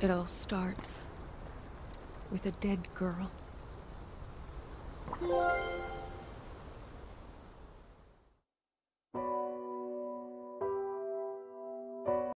It all starts with a dead girl.